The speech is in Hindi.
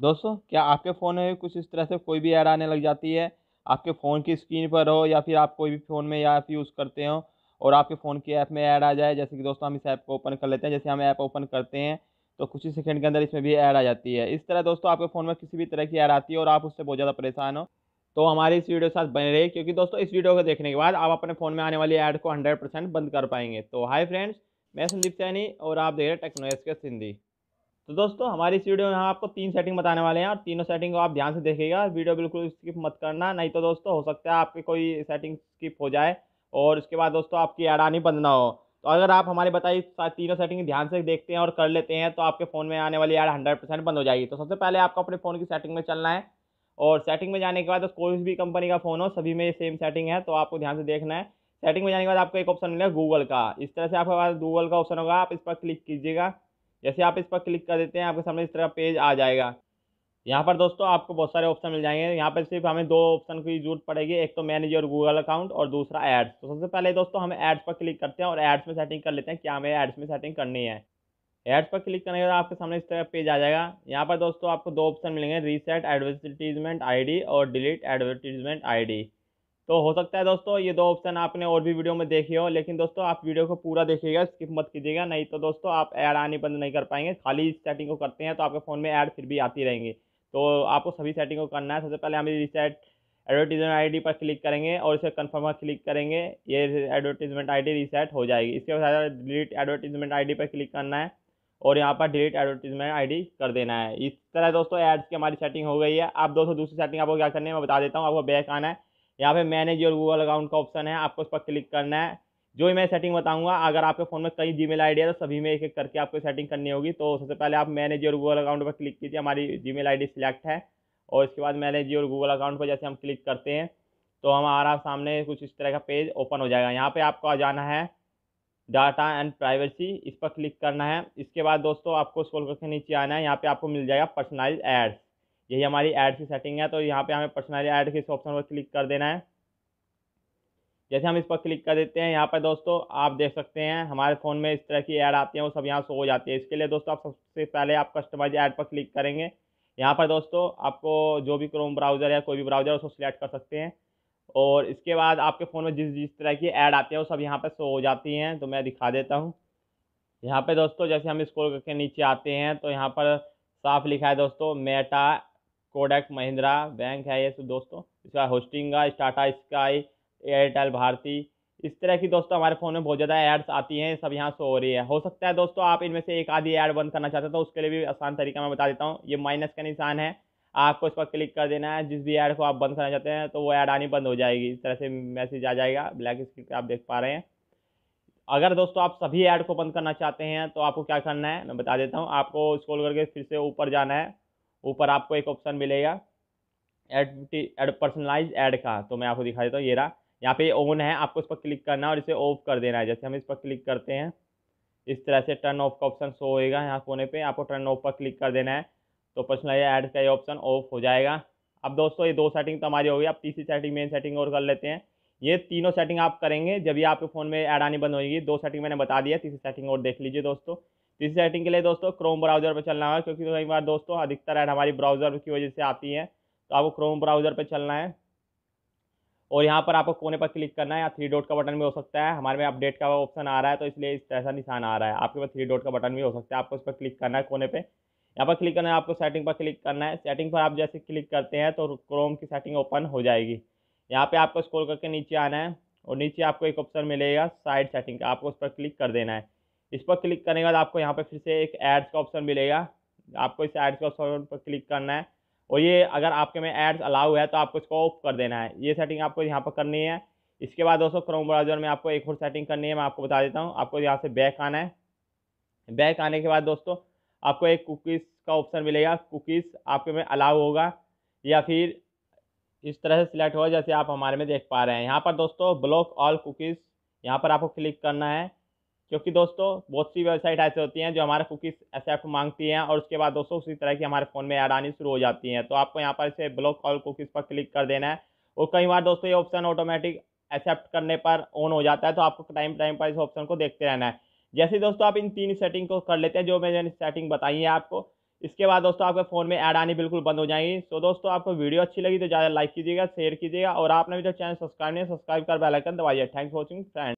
दोस्तों, क्या आपके फ़ोन में कुछ इस तरह से कोई भी ऐड आने लग जाती है? आपके फ़ोन की स्क्रीन पर हो या फिर आप कोई भी फ़ोन में ऐप यूज़ करते हो और आपके फ़ोन की ऐप में ऐड आ जाए, जैसे कि दोस्तों हम इस ऐप को ओपन कर लेते हैं, जैसे हम ऐप ओपन करते हैं तो कुछ ही सेकंड के अंदर इसमें भी ऐड आ जाती है। इस तरह दोस्तों आपके फ़ोन में किसी भी तरह की ऐड आती है और आप उससे बहुत ज़्यादा परेशान हो तो हमारी इस वीडियो के साथ बने रहिए, क्योंकि दोस्तों इस वीडियो को देखने के बाद आप अपने फ़ोन में आने वाली ऐड को हंड्रेड बंद कर पाएँगे। तो हाय फ्रेंड्स, मैं संदीप सैनी और आप देख रहे हैं टेक्नोलॉजी सिंधी। तो दोस्तों, हमारी इस वीडियो में हम आपको तीन सेटिंग बताने वाले हैं और तीनों सेटिंग को आप ध्यान से देखिएगा। वीडियो बिल्कुल स्किप मत करना, नहीं तो दोस्तों, हो सकता है आपकी कोई सेटिंग स्किप हो जाए और उसके बाद दोस्तों आपकी ऐड आनी बंद ना हो। तो अगर आप हमारी बताई तीनों सेटिंग ध्यान से देखते हैं और कर लेते हैं तो आपके फ़ोन में आने वाली ऐड हंड्रेड परसेंट बंद हो जाएगी। तो सबसे पहले आपको अपने फ़ोन की सेटिंग में चलना है और सेटिंग में जाने के बाद कोई भी कंपनी का फ़ोन हो, सभी में सेम सेटिंग है तो आपको ध्यान से देखना है। सेटिंग में जाने के बाद आपको एक ऑप्शन मिलेगा गूगल का। इस तरह से आपके पास गूगल का ऑप्शन होगा, आप इस पर क्लिक कीजिएगा। जैसे आप इस पर क्लिक कर देते हैं, आपके सामने इस तरह पेज आ जाएगा। यहाँ पर दोस्तों आपको बहुत सारे ऑप्शन मिल जाएँगे। यहाँ पर सिर्फ़ हमें दो ऑप्शन की ज़रूरत पड़ेगी, एक तो मैनेज योर गूगल अकाउंट और दूसरा एड्स। तो सबसे पहले दोस्तों हम एड्स पर क्लिक करते हैं और एड्स में सेटिंग कर लेते हैं क्या हमें एड्स में सेटिंग करनी है। एड्स पर क्लिक करने के बाद आपके सामने इस तरह पेज आ जाएगा। यहाँ पर दोस्तों आपको दो ऑप्शन मिलेंगे, रीसेट एडवर्टीजमेंट आईडी और डिलीट एडवर्टीजमेंट आईडी। तो हो सकता है दोस्तों, ये दो ऑप्शन आपने और भी वीडियो में देखे हो, लेकिन दोस्तों आप वीडियो को पूरा देखिएगा स्किप मत कीजिएगा, नहीं तो दोस्तों आप ऐड आनी बंद नहीं कर पाएँगे। खाली इस सेटिंग को करते हैं तो आपके फ़ोन में ऐड फिर भी आती रहेंगी। तो आपको सभी सेटिंग को करना है। सबसे पहले हम रिसेट एडवर्टीजमेंट आईडी पर क्लिक करेंगे और इसे कन्फर्म पर क्लिक करेंगे। ये एडवर्टीजमेंट आईडी रीसेट हो जाएगी। इसके बाद डिलीट एडवर्टीजमेंट आईडी पर क्लिक करना है और यहाँ पर डिलीट एडवर्टीजमेंट आईडी कर देना है। इस तरह दोस्तों एड्स की हमारी सेटिंग हो गई है। आप दोस्तों दूसरी सेटिंग आपको क्या करनी है, मैं बता देता हूँ। आपको बैक आना है। यहाँ पे मैनेज योर गूगल अकाउंट का ऑप्शन है, आपको उस पर क्लिक करना है। जो ही मैं सेटिंग बताऊँगा, अगर आपके फ़ोन में कई जी मेल है तो सभी में एक एक करके आपको सेटिंग करनी होगी। तो सबसे पहले आप मैनेज योर गूगल अकाउंट पर क्लिक कीजिए, हमारी जी मेल सिलेक्ट है। और इसके बाद मैनेज योर गूगल अकाउंट पर जैसे हम क्लिक करते हैं तो हमारा सामने कुछ इस तरह का पेज ओपन हो जाएगा। यहाँ पर आपको आ जाना है डाटा एंड प्राइवेसी इस पर क्लिक करना है। इसके बाद दोस्तों आपको स्क्रॉल करके नीचे आना है, यहाँ पे आपको मिल जाएगा पर्सनलाइज एड्स यही हमारी एड की सेटिंग है तो यहाँ पे हमें पर्सनलाइज एड के इस ऑप्शन पर क्लिक कर देना है। जैसे हम इस पर क्लिक कर देते हैं, यहाँ पर दोस्तों आप देख सकते हैं, हमारे फ़ोन में इस तरह की ऐड आती है, वो सब यहाँ शो हो जाती है। इसके लिए दोस्तों आप सबसे पहले आप कस्टमाइज ऐड पर क्लिक करेंगे। यहाँ पर दोस्तों आपको जो भी क्रोम ब्राउज़र या कोई भी ब्राउज़र उसको सिलेक्ट कर सकते हैं। और इसके बाद आपके फ़ोन में जिस जिस तरह की ऐड आती है, वो सब यहाँ पर शो हो जाती हैं तो मैं दिखा देता हूँ। यहाँ पर दोस्तों जैसे हम स्क्रॉल करके नीचे आते हैं तो यहाँ पर साफ़ लिखा है दोस्तों मेटा कोडक महिंद्रा बैंक है ये सब दोस्तों। इसका hosting Tata Sky Airtel Bharti इस तरह की दोस्तों हमारे फ़ोन में बहुत ज़्यादा एड्स आती हैं, सब यहाँ शो हो रही है। हो सकता है दोस्तों आप इनमें से एक आधी ऐड बंद करना चाहते हो तो उसके लिए भी आसान तरीका मैं बता देता हूँ। ये माइनस का निशान है। आपको इस पर क्लिक कर देना है। जिस भी ऐड को आप बंद करना चाहते हैं तो वो ऐड आनी बंद हो जाएगी। इस तरह से मैसेज आ जाएगा। ब्लैक स्क्रीन पर आप देख पा रहे हैं। अगर दोस्तों आप सभी ऐड को बंद करना चाहते हैं तो आपको क्या करना है, मैं बता देता हूँ। आपको स्क्रॉल करके फिर से ऊपर जाना है। ऊपर आपको एक ऑप्शन मिलेगा। एड एड पर्सनलाइज ऐड का। तो मैं आपको दिखा देता हूँ, ये रहा। यहाँ पे ऑन है, आपको इस पर क्लिक करना है और इसे ऑफ़ कर देना है। जैसे हम इस पर क्लिक करते हैं, इस तरह से टर्न ऑफ़ का ऑप्शन शो होएगा यहाँ कोने पे। आपको टर्न ऑफ़ पर क्लिक कर देना है तो पर्सनलाइज ऐड का ये ऑप्शन ऑफ़ हो जाएगा। अब दोस्तों, ये दो सेटिंग तो हमारी होगी अब तीसरी सेटिंग मेन सेटिंग और कर लेते हैं। ये तीनों सेटिंग आप करेंगे। जब ये आपके फ़ोन में ऐड आनी बंद होगी दो सेटिंग मैंने बता दिया, तीसरी सेटिंग और देख लीजिए दोस्तों। तीसरी सेटिंग के लिए दोस्तों क्रोम ब्राउज़र पर चलना होगा, क्योंकि कई बार दोस्तों अधिकतर ऐड हमारी ब्राउज़र की वजह से आती है। तो आपको क्रोम ब्राउज़र पर चलना है। और यहाँ पर आपको कोने पर क्लिक करना है, या थ्री डॉट का बटन भी हो सकता है। हमारे में अपडेट का ऑप्शन आ रहा है तो इसलिए इस तरह निशान आ रहा है। आपके पास थ्री डॉट का बटन भी हो सकता है, आपको इस पर क्लिक करना है कोने पे। यहाँ पर क्लिक करना है, आपको सेटिंग पर क्लिक करना है। सेटिंग पर आप जैसे क्लिक करते हैं तो क्रोम की सेटिंग ओपन हो जाएगी। यहाँ पर आपको स्क्रॉल करके नीचे आना है, और नीचे आपको एक ऑप्शन मिलेगा साइड सेटिंग का। आपको उस पर क्लिक कर देना है। इस पर क्लिक करने के बाद आपको यहाँ पर फिर से एक एड्स का ऑप्शन मिलेगा। आपको इस एड्स का ऑप्शन पर क्लिक करना है। और ये अगर आपके में एड्स अलाउ है तो आपको इसको ऑफ़ कर देना है। ये सेटिंग आपको यहाँ पर करनी है। इसके बाद दोस्तों क्रोम ब्राउज़र में आपको एक और सेटिंग करनी है, मैं आपको बता देता हूँ। आपको यहाँ से बैक आना है। बैक आने के बाद दोस्तों आपको एक कुकीज़ का ऑप्शन मिलेगा। कुकीज़ आपके में अलाउ होगा या फिर इस तरह से सिलेक्ट होगा जैसे आप हमारे में देख पा रहे हैं। यहाँ पर दोस्तों ब्लॉक ऑल कुकीज़ यहाँ पर आपको क्लिक करना है। क्योंकि दोस्तों, बहुत सी वेबसाइट ऐसी होती हैं जो हमारे कुकीज़ एक्सेप्ट मांगती हैं और उसके बाद दोस्तों उसी तरह की हमारे फ़ोन में ऐड आनी शुरू हो जाती हैं। तो आपको यहाँ पर इसे ब्लॉक ऑल कुकीज़ पर क्लिक कर देना है। और कई बार दोस्तों ये ऑप्शन ऑटोमेटिक एक्सेप्ट करने पर ऑन हो जाता है तो आपको टाइम टाइम पर इस ऑप्शन को देखते रहना है। जैसे दोस्तों आप इन तीन सेटिंग को कर लेते हैं, जो मैंने सेटिंग बताई है आपको, इसके बाद दोस्तों आपके फ़ोन में ऐड आनी बिल्कुल बंद हो जाएगी। तो दोस्तों आपको वीडियो अच्छी लगी तो ज़्यादा लाइक कीजिएगा शेयर कीजिएगा और आपने भी जो चैनल सब्सक्राइब नहीं सब्सक्राइब कर बेल आइकन दबाइए। Thanks for watching friend